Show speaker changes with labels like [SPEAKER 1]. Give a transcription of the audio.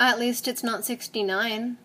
[SPEAKER 1] At least it's not 69.